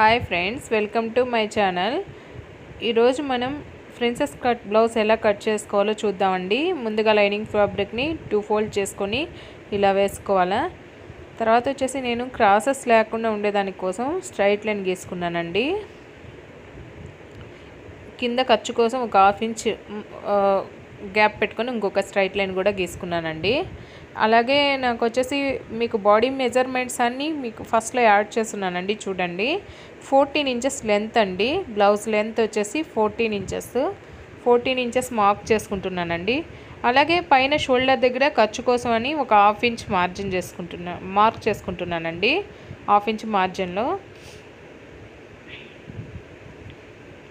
Hi friends welcome to my channel. ఈరోజు మనం princess cut blouse ఎలా కట్ చేసుకోవాలో చూద్దామండి. ముందుగా లైనింగ్ ఫ్యాబ్రిక్ని టూ ఫోల్డ్ చేసుకొని ఇలా వేసుకోవాలా. తర్వాత వచ్చేసి నేను క్రాసెస్ లేకుండా ఉండేదాని కోసం స్ట్రైట్ లైన్ గీసుకున్నానండి. కింద ఖర్చు కోసం ఒక హాఫ్ ఇంచ్ గ్యాప్ పెట్టుకొని ఇంకొక స్ట్రైట్ లైన్ కూడా గీసుకున్నానండి. అలాగే నాకు వచ్చేసి మీకు బాడీ మెజర్మెంట్స్ అన్నీ మీకు ఫస్ట్లో యాడ్ చేస్తున్నానండి చూడండి. ఫోర్టీన్ ఇంచెస్ లెంత్ అండి. బ్లౌజ్ లెంత్ వచ్చేసి fourteen inches. Fourteen inches mark చేసుకుంటున్నానండి. అలాగే పైన షోల్డర్ దగ్గర ఖర్చు కోసం అని ఒక హాఫ్ ఇంచ్ మార్జిన్ చేసుకుంటున్నా మార్క్ చేసుకుంటున్నానండి. హాఫ్ ఇంచ్ మార్జిన్లో.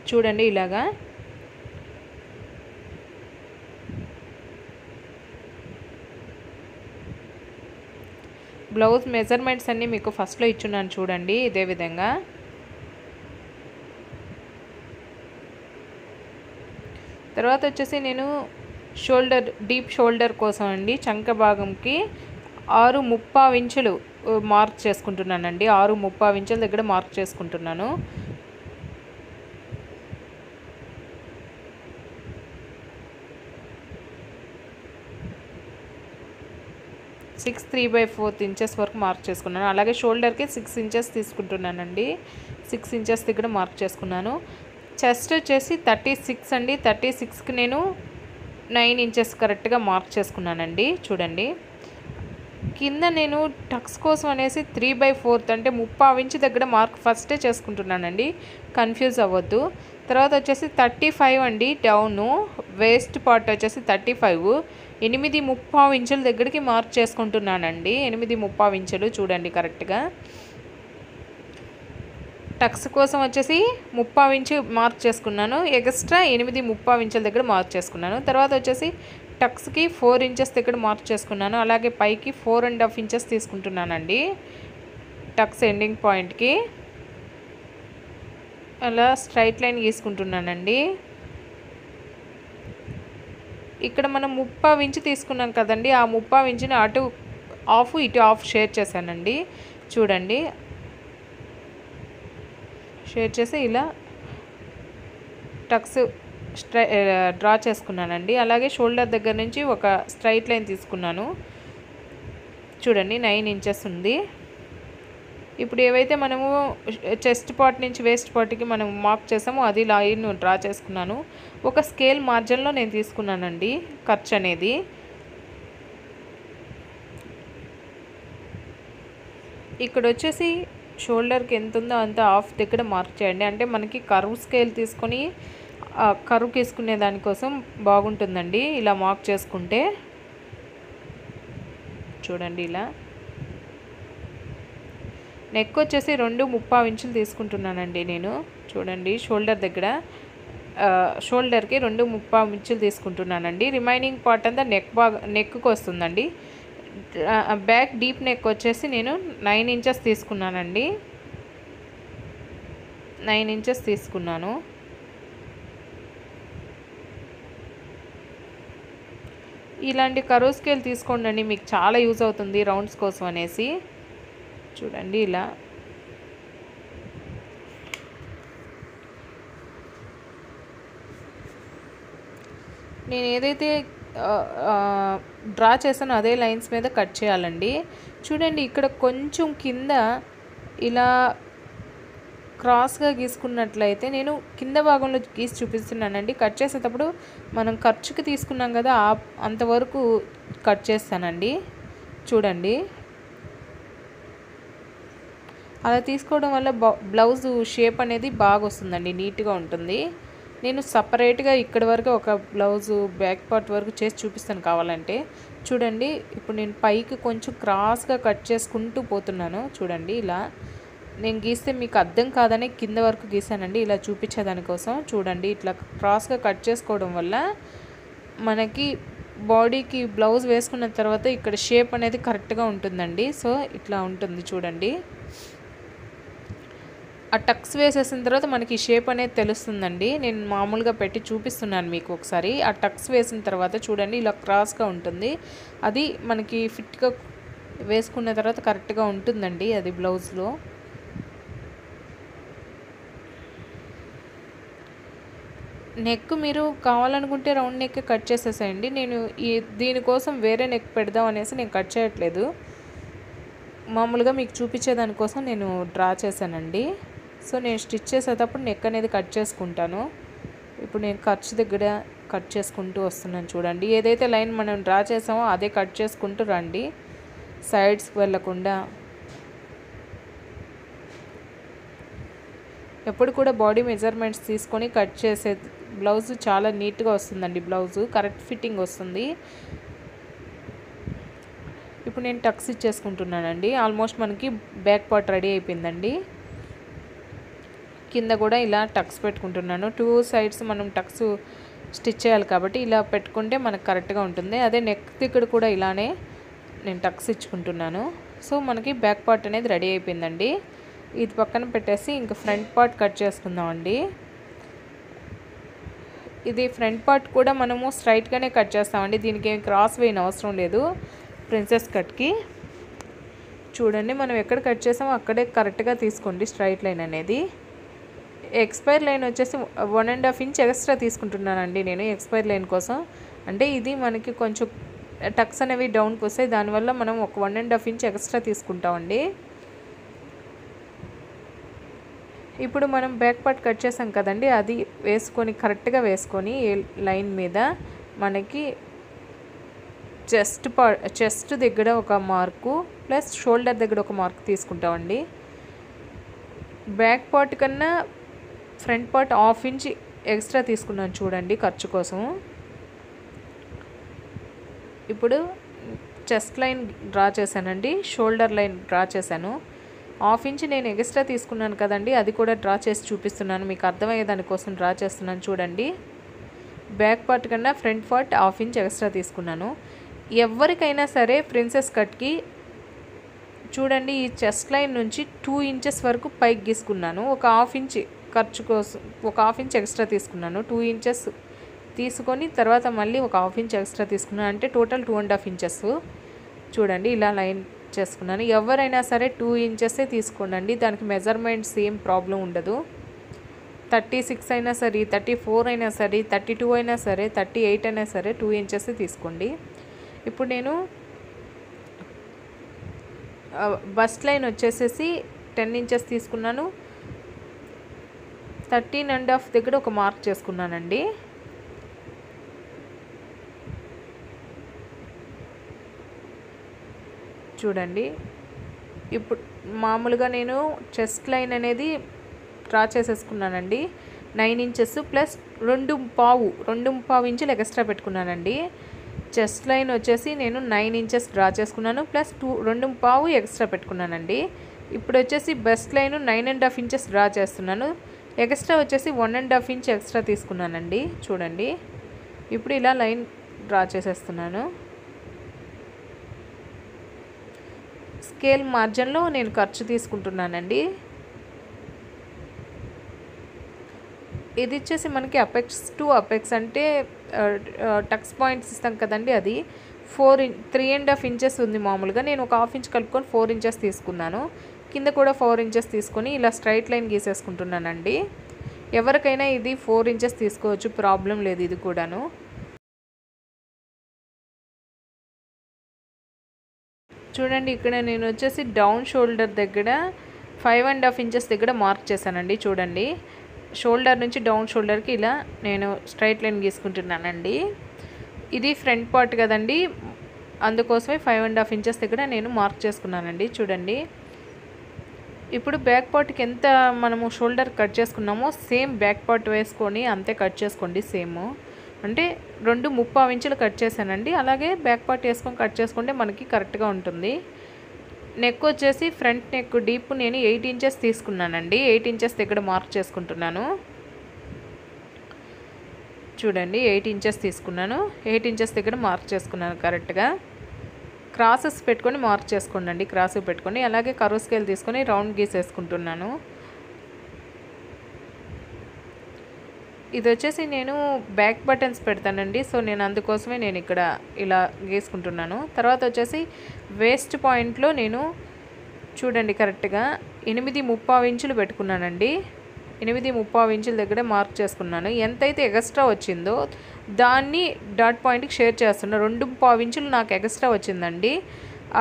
చూడండి ఇలాగా. బ్లౌజ్ మెజర్మెంట్స్ అన్నీ మీకు ఫస్ట్లో ఇచ్చున్నాను చూడండి ఇదే విధంగా. తర్వాత వచ్చేసి నేను షోల్డర్ డీప్ షోల్డర్ కోసం అండి చంక భాగంకి ఆరు ముప్పావు ఇంచులు మార్క్ చేసుకుంటున్నానండి. ఆరు ముప్పావు ఇంచుల దగ్గర మార్క్ చేసుకుంటున్నాను. Six three by fourth inches వరకు మార్క్ చేసుకున్నాను. అలాగే షోల్డర్కి సిక్స్ ఇంచెస్ తీసుకుంటున్నానండి. సిక్స్ ఇంచెస్ దగ్గర మార్క్ చేసుకున్నాను. చెస్ట్ వచ్చేసి థర్టీ సిక్స్ అండి. థర్టీ సిక్స్కి నేను నైన్ ఇంచెస్ కరెక్ట్గా మార్క్ చేసుకున్నానండి. చూడండి. కింద నేను టక్స్ కోసం అనేసి త్రీ బై ఫోర్త్ అంటే ముప్పావు ఇంచు దగ్గర మార్క్ ఫస్టే చేసుకుంటున్నానండి. కన్ఫ్యూజ్ అవ్వద్దు. తర్వాత వచ్చేసి థర్టీ ఫైవ్ అండి డౌను. వేస్ట్ పార్ట్ వచ్చేసి థర్టీ ఫైవ్. ఎనిమిది ముప్పావు ఇంచుల దగ్గరికి మార్క్ చేసుకుంటున్నానండి. ఎనిమిది ముప్పావు ఇంచులు చూడండి కరెక్ట్గా. టక్స్ కోసం వచ్చేసి ముప్పావు ఇంచు మార్క్ చేసుకున్నాను. ఎక్స్ట్రా ఎనిమిది ముప్పావు ఇంచుల దగ్గర మార్క్ చేసుకున్నాను. తర్వాత వచ్చేసి టక్స్కి ఫోర్ ఇంచెస్ దగ్గర మార్క్ చేసుకున్నాను. అలాగే పైకి ఫోర్ అండ్ హాఫ్ ఇంచెస్ తీసుకుంటున్నానండి. టక్స్ ఎండింగ్ పాయింట్కి. అలా స్ట్రైట్ లైన్ గీసుకుంటున్నానండి. ఇక్కడ మనం ముప్పావు ఇంచు తీసుకున్నాం కదండి. ఆ ముప్పావు ఇంచుని అటు ఆఫ్ ఇటు ఆఫ్ షేర్ చేశానండి. చూడండి. షేర్ చేసి ఇలా టక్స్ స్ట్రై డ్రా చేసుకున్నానండి. అలాగే షోల్డర్ దగ్గర నుంచి ఒక స్ట్రైట్ లైన్ తీసుకున్నాను. చూడండి నైన్ ఇంచెస్ ఉంది. ఇప్పుడు ఏవైతే మనము చెస్ట్ పార్ట్ నుంచి వేస్ట్ పార్ట్కి మనం మార్క్ చేసామో అది లైన్ డ్రా చేసుకున్నాను. ఒక స్కేల్ మార్జిన్లో నేను తీసుకున్నానండి ఖర్చు అనేది. ఇక్కడ వచ్చేసి షోల్డర్కి ఎంత ఉందో అంత హాఫ్ దగ్గర మార్క్ చేయండి. అంటే మనకి కరువు స్కేల్ తీసుకొని కరువు తీసుకునే దానికోసం బాగుంటుందండి ఇలా మార్క్ చేసుకుంటే. చూడండి ఇలా. నెక్ వచ్చేసి రెండు ముప్పావు ఇంచులు తీసుకుంటున్నానండి నేను. చూడండి షోల్డర్ దగ్గర. షోల్డర్కి రెండు ముప్పావు ఇంచులు తీసుకుంటున్నానండి. రిమైనింగ్ పార్ట్ అంతా నెక్ బాగా నెక్కి వస్తుందండి. బ్యాక్ డీప్ నెక్ వచ్చేసి నేను నైన్ ఇంచెస్ తీసుకున్నానండి. నైన్ ఇంచెస్ తీసుకున్నాను. ఇలాంటి కరువు స్కేల్ తీసుకోండి మీకు చాలా యూజ్ అవుతుంది రౌండ్స్ కోసం అనేసి. చూడండి ఇలా. నేను ఏదైతే డ్రా చేశానో అదే లైన్స్ మీద కట్ చేయాలండి. చూడండి ఇక్కడ కొంచెం కింద ఇలా క్రాస్గా గీసుకున్నట్లయితే నేను కింద భాగంలో గీసి చూపిస్తున్నానండి. కట్ చేసేటప్పుడు మనం ఖర్చుకి తీసుకున్నాం కదా అంతవరకు కట్ చేస్తానండి. చూడండి. అలా తీసుకోవడం వల్ల బ్లౌజ్ షేప్ అనేది బాగా వస్తుందండి నీట్గా ఉంటుంది. నేను సపరేట్గా ఇక్కడి వరకు ఒక బ్లౌజు బ్యాక్ పార్ట్ వరకు చేసి చూపిస్తాను కావాలంటే. చూడండి ఇప్పుడు నేను పైకి కొంచెం క్రాస్గా కట్ చేసుకుంటూ పోతున్నాను. చూడండి ఇలా. నేను గీస్తే మీకు అర్థం కాదని కింద వరకు గీసానండి ఇలా చూపించేదానికోసం చూడండి ఇట్లా క్రాస్గా కట్ చేసుకోవడం వల్ల మనకి బాడీకి బ్లౌజ్ వేసుకున్న తర్వాత ఇక్కడ షేప్ అనేది కరెక్ట్గా ఉంటుందండి. సో ఇట్లా ఉంటుంది చూడండి. ఆ టక్స్ వేసేసిన తర్వాత మనకి షేప్ అనేది తెలుస్తుందండి. నేను మామూలుగా పెట్టి చూపిస్తున్నాను మీకు ఒకసారి. ఆ టక్స్ వేసిన తర్వాత చూడండి ఇలా క్రాస్గా ఉంటుంది. అది మనకి ఫిట్గా వేసుకున్న తర్వాత కరెక్ట్గా ఉంటుందండి అది బ్లౌజ్లో. నెక్ మీరు కావాలనుకుంటే రౌండ్ నెక్ కట్ చేసేసేయండి. నేను ఈ దీనికోసం వేరే నెక్ పెడదాం అనేసి నేను కట్ చేయట్లేదు. మామూలుగా మీకు చూపించేదానికోసం నేను డ్రా చేశానండి. సో నేను స్టిచ్ చేసేటప్పుడు నెక్ అనేది కట్ చేసుకుంటాను. ఇప్పుడు నేను ఖర్చు దగ్గర కట్ చేసుకుంటూ వస్తున్నాను చూడండి. ఏదైతే లైన్ మనం డ్రా చేసామో అదే కట్ చేసుకుంటూ రండి. సైడ్స్కి వెళ్ళకుండా. ఎప్పుడు కూడా బాడీ మెజర్మెంట్స్ తీసుకొని కట్ చేసే బ్లౌజ్ చాలా నీట్గా వస్తుందండి బ్లౌజు. కరెక్ట్ ఫిట్టింగ్ వస్తుంది. ఇప్పుడు నేను టక్స్ ఇచ్చేసుకుంటున్నానండి. ఆల్మోస్ట్ మనకి బ్యాక్ పార్ట్ రెడీ అయిపోయిందండి. కింద కూడా ఇలా టక్స్ పెట్టుకుంటున్నాను. టూ సైడ్స్ మనం టక్స్ స్టిచ్ చేయాలి కాబట్టి ఇలా పెట్టుకుంటే మనకు కరెక్ట్గా ఉంటుంది. అదే నెక్ దగ్గర కూడా ఇలానే నేను టక్స్ ఇచ్చుకుంటున్నాను. సో మనకి బ్యాక్ పార్ట్ అనేది రెడీ అయిపోయిందండి. ఇది పక్కన పెట్టేసి ఇంకా ఫ్రంట్ పార్ట్ కట్ చేసుకుందామండి. ఇది ఫ్రంట్ పార్ట్ కూడా మనము స్ట్రైట్గానే కట్ చేస్తామండి. దీనికి ఏం క్రాస్ వేయని అవసరం లేదు ప్రిన్సెస్ కట్కి. చూడండి మనం ఎక్కడ కట్ చేసామో అక్కడే కరెక్ట్గా తీసుకోండి స్ట్రైట్ లైన్ అనేది. ఎక్స్పైర్ లైన్ వచ్చేసి one and half inch extra తీసుకుంటున్నానండి నేను ఎక్స్పైర్ లైన్ కోసం. అంటే ఇది మనకి కొంచెం టక్స్ అనేవి డౌన్కి వస్తాయి. దానివల్ల మనం ఒక one and half inch extra తీసుకుంటామండి. ఇప్పుడు మనం బ్యాక్ పార్ట్ కట్ చేసాం కదండి అది వేసుకొని కరెక్ట్గా వేసుకొని లైన్ మీద మనకి చెస్ట్ పా చెస్ట్ దగ్గర ఒక మార్కు ప్లస్ షోల్డర్ దగ్గర ఒక మార్క్ తీసుకుంటామండి. బ్యాక్ పార్ట్ కన్నా front part half inch extra తీసుకున్నాను చూడండి ఖర్చు కోసం ఇప్పుడు చెస్ట్ లైన్ డ్రా చేశానండి షోల్డర్ లైన్ డ్రా చేశాను. హాఫ్ ఇంచ్ నేను ఎక్స్ట్రా తీసుకున్నాను కదండి అది కూడా డ్రా చేసి చూపిస్తున్నాను మీకు అర్థమయ్యే దానికోసం డ్రా చేస్తున్నాను చూడండి. బ్యాక్ పార్ట్ కన్నా front part half inch extra తీసుకున్నాను. ఎవరికైనా సరే ప్రిన్సెస్ కట్కి చూడండి ఈ చెస్ట్ లైన్ నుంచి టూ ఇంచెస్ వరకు పైకి గీసుకున్నాను. ఒక హాఫ్ ఇంచ్ ఖర్చు కోసం ఒక హాఫ్ ఇంచ్ ఎక్స్ట్రా తీసుకున్నాను. టూ ఇంచెస్ తీసుకొని తర్వాత మళ్ళీ ఒక హాఫ్ ఇంచ్ ఎక్స్ట్రా తీసుకున్నాను. అంటే total two and half inches. చూడండి ఇలా లైన్ చేసుకున్నాను. ఎవరైనా సరే టూ ఇంచెసే తీసుకోండి దానికి మెజర్మెంట్స్ ఏం ప్రాబ్లం ఉండదు. థర్టీ సిక్స్ అయినా సరే థర్టీ ఫోర్ అయినా సరే థర్టీ టూ అయినా సరే థర్టీ ఎయిట్ అయినా సరే టూ ఇంచెస్ తీసుకోండి. ఇప్పుడు నేను బస్ట్ లైన్ వచ్చేసేసి టెన్ ఇంచెస్ తీసుకున్నాను. థర్టీన్ అండ్ హాఫ్ దగ్గర ఒక మార్క్ చేసుకున్నానండి. చూడండి. ఇప్పుడు మామూలుగా నేను చెస్ట్ లైన్ అనేది డ్రా చేసేసుకున్నానండి. నైన్ ఇంచెస్ ప్లస్ రెండు పావు రెండు పావు ఇంచులు ఎక్స్ట్రా పెట్టుకున్నానండి. చెస్ట్ లైన్ వచ్చేసి నేను నైన్ ఇంచెస్ డ్రా చేసుకున్నాను ప్లస్ టూ రెండు పావు ఎక్స్ట్రా పెట్టుకున్నానండి. ఇప్పుడు వచ్చేసి best line nine and half inches draw చేస్తున్నాను. ఎక్స్ట్రా వచ్చేసి one and half inch extra తీసుకున్నానండి. చూడండి. ఇప్పుడు ఇలా లైన్ డ్రా చేసేస్తున్నాను. స్కేల్ మార్జిన్లో నేను ఖర్చు తీసుకుంటున్నానండి. ఇది వచ్చేసి మనకి అపెక్స్ టు అపెక్స్ అంటే టక్స్ పాయింట్స్ ఇస్తాం కదండి అది. Four in three and half inches ఉంది మామూలుగా. నేను ఒక హాఫ్ ఇంచ్ కలుపుకొని ఫోర్ ఇంచెస్ తీసుకున్నాను. కింద కూడా ఫోర్ ఇంచెస్ తీసుకొని ఇలా స్ట్రైట్ లైన్ గీసేసుకుంటున్నానండి. ఎవరికైనా ఇది ఫోర్ ఇంచెస్ తీసుకోవచ్చు ప్రాబ్లం లేదు ఇది కూడాను. చూడండి ఇక్కడ నేను వచ్చేసి డౌన్ షోల్డర్ దగ్గర ఫైవ్ అండ్ హాఫ్ ఇంచెస్ దగ్గర మార్క్ చేశానండి చూడండి. షోల్డర్ నుంచి డౌన్ షోల్డర్కి ఇలా నేను స్ట్రైట్ లైన్ గీసుకుంటున్నానండి. ఇది ఫ్రంట్ పార్ట్ కదండి అందుకోసమే ఫైవ్ అండ్ హాఫ్ ఇంచెస్ దగ్గర నేను మార్క్ చేసుకున్నానండి చూడండి. ఇప్పుడు బ్యాక్ పార్ట్కి ఎంత మనము షోల్డర్ కట్ చేసుకున్నామో సేమ్ బ్యాక్ పార్ట్ వేసుకొని అంతే కట్ చేసుకోండి సేమ్. అంటే రెండు ముప్పావు ఇంచులు కట్ చేశానండి. అలాగే బ్యాక్ పార్ట్ వేసుకొని కట్ చేసుకుంటే మనకి కరెక్ట్గా ఉంటుంది. నెక్ వచ్చేసి ఫ్రంట్ నెక్ డీప్ నేను ఎయిట్ ఇంచెస్ తీసుకున్నానండి. ఎయిట్ ఇంచెస్ దగ్గర మార్క్ చేసుకుంటున్నాను. చూడండి ఎయిట్ ఇంచెస్ తీసుకున్నాను. ఎయిట్ ఇంచెస్ దగ్గర మార్క్ చేసుకున్నాను కరెక్ట్గా. క్రాసెస్ పెట్టుకొని మార్క్ చేసుకోండి అండి క్రాస్ పెట్టుకొని. అలాగే కరువు స్కేల్ తీసుకొని రౌండ్ గీసేసుకుంటున్నాను ఇది వచ్చేసి నేను బ్యాక్ బటన్స్ పెడతానండి సో నేను అందుకోసమే నేను ఇక్కడ ఇలా గీసుకుంటున్నాను. తర్వాత వచ్చేసి వేస్ట్ పాయింట్లో నేను చూడండి కరెక్ట్గా ఎనిమిది ముప్పావు ఇంచులు పెట్టుకున్నానండి. ఎనిమిది ముప్పావు ఇంచుల దగ్గర మార్క్ చేసుకున్నాను. ఎంతైతే ఎక్స్ట్రా వచ్చిందో దాన్ని డాట్ పాయింట్కి షేర్ చేస్తున్నాను రెండు పావు ఇంచులు నాకు ఎక్స్ట్రా వచ్చిందండి.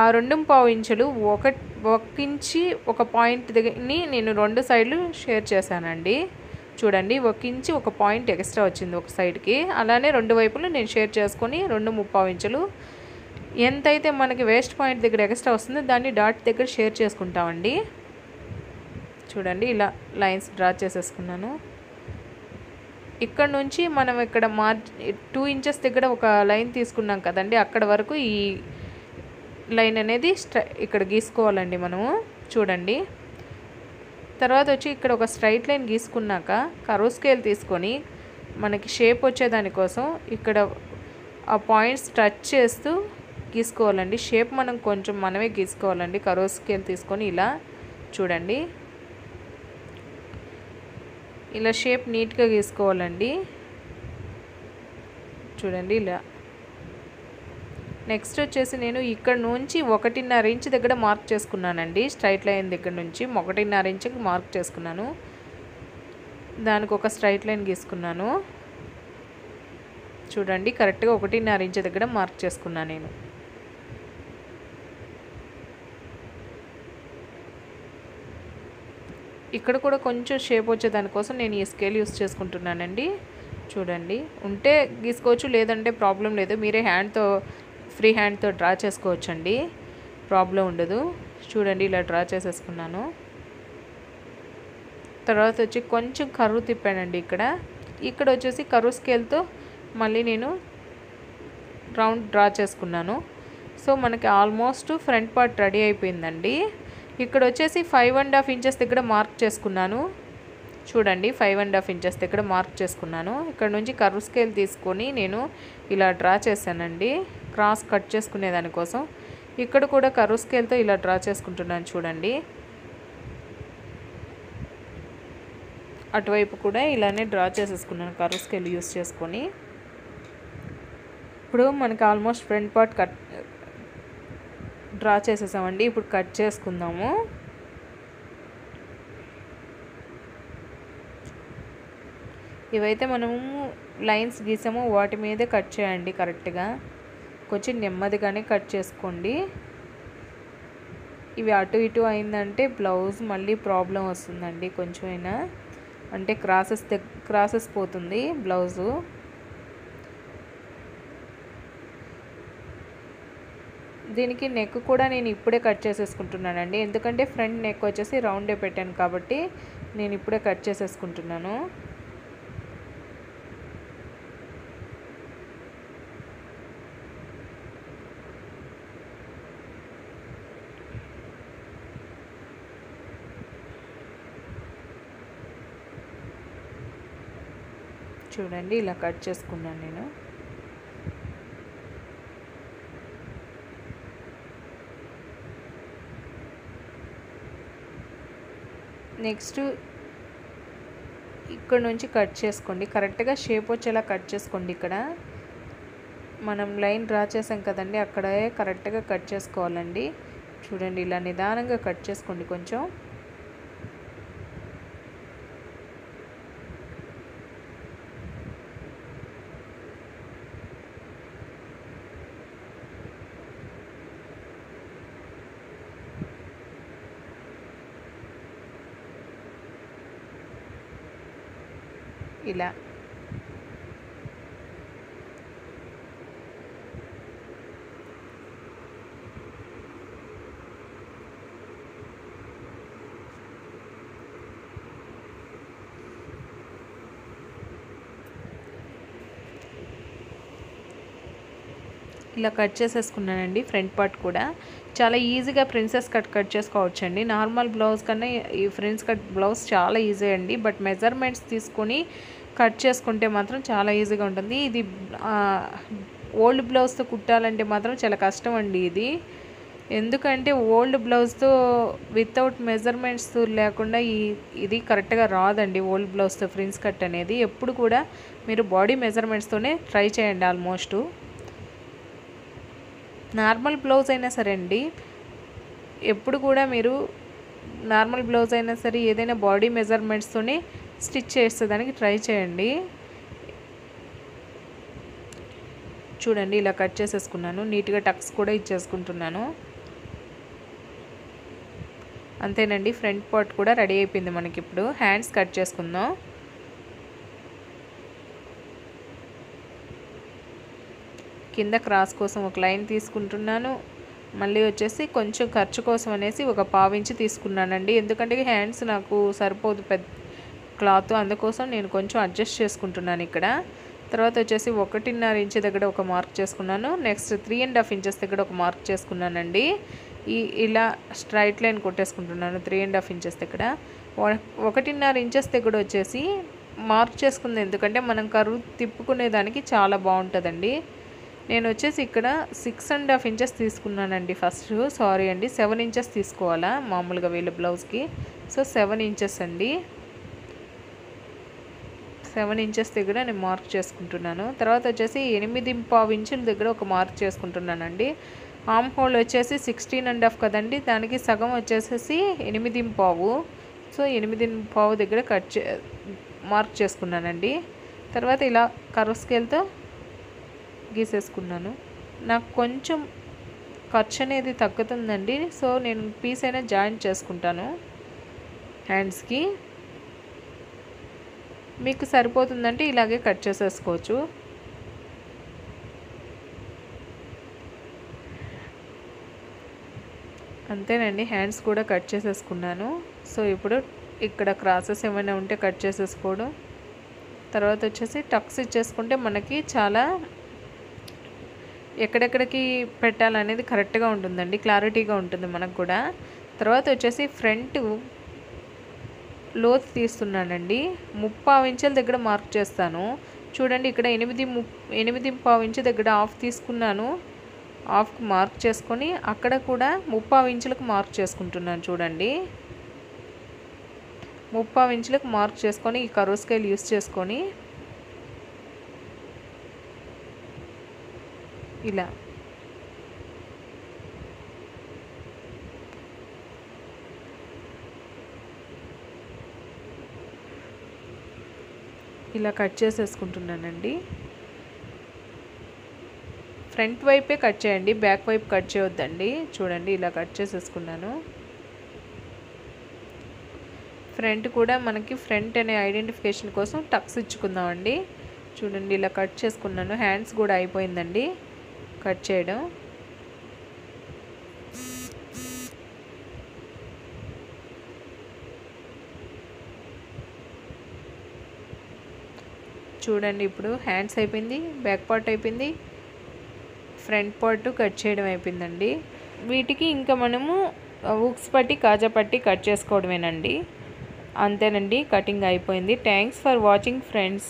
ఆ రెండు పావు ఇంచులు ఒక ఒక ఇంచి ఒక పాయింట్ దగ్గరని నేను రెండు సైడ్లు షేర్ చేశానండి. చూడండి ఒక ఇంచి ఒక పాయింట్ ఎక్స్ట్రా వచ్చింది ఒక సైడ్కి. అలానే రెండు వైపులు నేను షేర్ చేసుకొని రెండు ముప్పావు ఇంచులు. ఎంతైతే మనకి వేస్ట్ పాయింట్ దగ్గర ఎక్స్ట్రా వస్తుందో దాన్ని డాట్ దగ్గర షేర్ చేసుకుంటామండి. చూడండి ఇలా లైన్స్ డ్రా చేసేసుకున్నాను. ఇక్కడ నుంచి మనం ఇక్కడ మార్ టూ ఇంచెస్ దగ్గర ఒక లైన్ తీసుకున్నాం కదండి. అక్కడ వరకు ఈ లైన్ అనేది ఇక్కడ గీసుకోవాలండి మనము. చూడండి. తర్వాత వచ్చి ఇక్కడ ఒక స్ట్రైట్ లైన్ గీసుకున్నాక కరువు స్కేల్ తీసుకొని మనకి షేప్ వచ్చేదానికోసం ఇక్కడ ఆ పాయింట్స్ టచ్ చేస్తూ గీసుకోవాలండి. షేప్ మనం కొంచెం మనమే గీసుకోవాలండి. కరువు స్కేల్ తీసుకొని ఇలా చూడండి. ఇలా షేప్ నీట్గా గీసుకోవాలండి. చూడండి ఇలా. నెక్స్ట్ వచ్చేసి నేను ఇక్కడ నుంచి ఒకటిన్నర ఇంచ్ దగ్గర మార్క్ చేసుకున్నానండి. స్ట్రైట్ లైన్ దగ్గర నుంచి ఒకటిన్నర ఇంచుకి మార్క్ చేసుకున్నాను. దానికి ఒక స్ట్రైట్ లైన్ గీసుకున్నాను. చూడండి కరెక్ట్గా ఒకటిన్నర ఇంచ్ దగ్గర మార్క్ చేసుకున్నాను నేను. ఇక్కడ కూడా కొంచెం షేప్ వచ్చే దానికోసం నేను ఈ స్కేల్ యూస్ చేసుకుంటున్నానండి. చూడండి. ఉంటే గీసుకోవచ్చు లేదంటే ప్రాబ్లం లేదు. మీరే హ్యాండ్తో ఫ్రీ హ్యాండ్తో డ్రా చేసుకోవచ్చండి. ప్రాబ్లం ఉండదు. చూడండి ఇలా డ్రా చేసేసుకున్నాను. తర్వాత వచ్చి కొంచెం కర్రు తిప్పానండి ఇక్కడ. ఇక్కడ వచ్చేసి కర్రు స్కేల్తో మళ్ళీ నేను రౌండ్ డ్రా చేసుకున్నాను. సో మనకి ఆల్మోస్ట్ ఫ్రంట్ పార్ట్ రెడీ అయిపోయిందండి. ఇక్కడ వచ్చేసి ఫైవ్ అండ్ హాఫ్ ఇంచెస్ దగ్గర మార్క్ చేసుకున్నాను. చూడండి ఫైవ్ అండ్ హాఫ్ ఇంచెస్ దగ్గర మార్క్ చేసుకున్నాను. ఇక్కడ నుంచి కర్వ్ స్కేల్ తీసుకొని నేను ఇలా డ్రా చేశానండి. క్రాస్ కట్ చేసుకునే దానికోసం ఇక్కడ కూడా కర్వ్ స్కేల్తో ఇలా డ్రా చేసుకుంటున్నాను చూడండి. అటువైపు కూడా ఇలానే డ్రా చేసేసుకున్నాను కర్వ్ స్కేల్ యూస్ చేసుకొని. ఇప్పుడు మనకి almost front part cut draw చేసేసామండి. ఇప్పుడు కట్ చేసుకుందాము. ఇవైతే మనము లైన్స్ గీసామో. వాటి మీదే కట్ చేయండి కరెక్ట్గా. కొంచెం నెమ్మదిగానే కట్ చేసుకోండి. ఇవి అటు ఇటు అయిందంటే బ్లౌజ్ మళ్ళీ ప్రాబ్లం వస్తుందండి. కొంచెమైనా. అంటే క్రాసెస్ క్రాసెస్ పోతుంది బ్లౌజు. దీనికి నెక్ కూడా నేను ఇప్పుడే కట్ చేసేసుకుంటున్నానండి. ఎందుకంటే ఫ్రంట్ నెక్ వచ్చేసి రౌండే పెట్టాను కాబట్టి నేను ఇప్పుడే కట్ చేసేసుకుంటున్నాను. చూడండి ఇలా కట్ చేసుకున్నాను నేను. నెక్స్ట్ ఇక్కడ నుంచి కట్ చేసుకోండి. కరెక్ట్గా షేప్ వచ్చేలా కట్ చేసుకోండి ఇక్కడ. మనం లైన్ డ్రా చేసాం కదండి అక్కడే కరెక్ట్గా కట్ చేసుకోవాలండి. చూడండి ఇలా నిదానంగా కట్ చేసుకోండి కొంచెం. ఇలా. ఇలా కట్ చేసేసుకున్నానండి ఫ్రంట్ పార్ట్ కూడా. చాలా ఈజీగా ప్రిన్సెస్ కట్ కట్ చేసుకోవచ్చండి. నార్మల్ బ్లౌజ్ కన్నా ఈ ఫ్రిన్స్ కట్ బ్లౌజ్ చాలా ఈజీ అండి. బట్ మెజర్మెంట్స్ తీసుకొని కట్ చేసుకుంటే మాత్రం చాలా ఈజీగా ఉంటుంది. ఇది ఓల్డ్ బ్లౌజ్తో కుట్టాలంటే మాత్రం చాలా కష్టం అండి ఇది. ఎందుకంటే ఓల్డ్ బ్లౌజ్తో వితౌట్ మెజర్మెంట్స్ లేకుండా ఈ ఇది కరెక్ట్గా రాదండి ఓల్డ్ బ్లౌజ్తో ఫ్రిన్స్ కట్ అనేది. ఎప్పుడు కూడా మీరు బాడీ మెజర్మెంట్స్తోనే ట్రై చేయండి ఆల్మోస్ట్. నార్మల్ బ్లౌజ్ అయినా సరే అండి ఎప్పుడు కూడా మీరు నార్మల్ బ్లౌజ్ అయినా సరే ఏదైనా బాడీ మెజర్మెంట్స్తోనే స్టిచ్ చేసేదానికి ట్రై చేయండి. చూడండి ఇలా కట్ చేసేసుకున్నాను. నీట్గా టక్స్ కూడా ఇచ్చేసుకుంటున్నాను. అంతేనండి ఫ్రంట్ పార్ట్ కూడా రెడీ అయిపోయింది మనకి ఇప్పుడు హ్యాండ్స్ కట్ చేసుకుందాం. కింద క్రాస్ కోసం ఒక లైన్ తీసుకుంటున్నాను. మళ్ళీ వచ్చేసి కొంచెం ఖర్చు కోసం అనేసి ఒక పావించి తీసుకున్నానండి. ఎందుకంటే హ్యాండ్స్ నాకు సరిపోదు పెద్ద క్లాత్ అందుకోసం నేను కొంచెం అడ్జస్ట్ చేసుకుంటున్నాను ఇక్కడ. తర్వాత వచ్చేసి ఒకటిన్నర ఇంచ్ దగ్గర ఒక మార్క్ చేసుకున్నాను. Next three and half inches దగ్గర ఒక మార్క్ చేసుకున్నానండి. ఈ ఇలా స్ట్రైట్ లైన్ కొట్టేసుకుంటున్నాను త్రీ అండ్ హాఫ్ ఇంచెస్ దగ్గర. ఒకటిన్నర ఇంచెస్ దగ్గర వచ్చేసి మార్క్ చేసుకుంది. ఎందుకంటే మనం కరువు తిప్పుకునేదానికి చాలా బాగుంటుందండి. నేను వచ్చేసి ఇక్కడ సిక్స్ అండ్ హాఫ్ ఇంచెస్ తీసుకున్నానండి ఫస్ట్. సారీ అండి సెవెన్ ఇంచెస్ తీసుకోవాలా మామూలుగా వీళ్ళ బ్లౌజ్కి. సో సెవెన్ ఇంచెస్ అండి. సెవెన్ ఇంచెస్ దగ్గర నేను మార్క్ చేసుకుంటున్నాను. తర్వాత వచ్చేసి ఎనిమిది పావు ఇంచుల దగ్గర ఒక మార్క్ చేసుకుంటున్నానండి. ఆమ్ హోల్ వచ్చేసి సిక్స్టీన్ అండ్ హాఫ్ కదండి. దానికి సగం వచ్చేసేసి ఎనిమిది పావు. సో ఎనిమిది పావు దగ్గర కట్ చే మార్క్ చేసుకున్నానండి. తర్వాత ఇలా కర్వ్ స్కేల్తో గీసేసుకున్నాను. నాకు కొంచెం ఖర్చు అనేది తగ్గుతుందండి. సో నేను పీస్ అయినా జాయిన్ చేసుకుంటాను. హ్యాండ్స్కి మీకు సరిపోతుందంటే ఇలాగే కట్ చేసేసుకోవచ్చు. అంతేనండి హ్యాండ్స్ కూడా కట్ చేసేసుకున్నాను. సో ఇప్పుడు ఇక్కడ క్రాసెస్ ఏమైనా ఉంటే కట్ చేసేసుకోవడం. తర్వాత వచ్చేసి టక్స్ ఇచ్చేసుకుంటే మనకి చాలా ఎక్కడెక్కడికి పెట్టాలనేది కరెక్ట్గా ఉంటుందండి క్లారిటీగా ఉంటుంది మనకు కూడా. తర్వాత వచ్చేసి ఫ్రంట్ లోతు తీస్తున్నానండి. ముప్పావు ఇంచుల దగ్గర మార్క్ చేస్తాను. చూడండి ఇక్కడ ఎనిమిది ము ఎనిమిది పావు ఇంచు దగ్గర ఆఫ్ తీసుకున్నాను. ఆఫ్కి మార్క్ చేసుకొని అక్కడ కూడా ముప్పావు ఇంచులకు మార్క్ చేసుకుంటున్నాను చూడండి. ముప్పావు ఇంచులకు మార్క్ చేసుకొని ఈ కరో స్కేల్ యూస్ చేసుకొని ఇలా ఇలా కట్ చేసేసుకుంటున్నానండి. ఫ్రంట్ వైపే కట్ చేయండి బ్యాక్ వైపు కట్ చేయొద్దండి. చూడండి ఇలా కట్ చేసేసుకున్నాను. ఫ్రంట్ కూడా మనకి ఫ్రంట్ అనే ఐడెంటిఫికేషన్ కోసం టక్స్ ఇచ్చుకుందామండి. చూడండి ఇలా కట్ చేసుకున్నాను. హ్యాండ్స్ కూడా అయిపోయిందండి. కట్ చేయడం. చూడండి ఇప్పుడు. హ్యాండ్స్ అయిపోయింది బ్యాక్ పార్ట్ అయిపోయింది ఫ్రంట్ పార్ట్ కట్ చేయడం అయిపోయిందండి. వీటికి ఇంకా మనము ఉక్స్ పట్టి కాజా పట్టి కట్ చేసుకోవడమేనండి. అంతేనండి కటింగ్ అయిపోయింది. Thanks for watching friends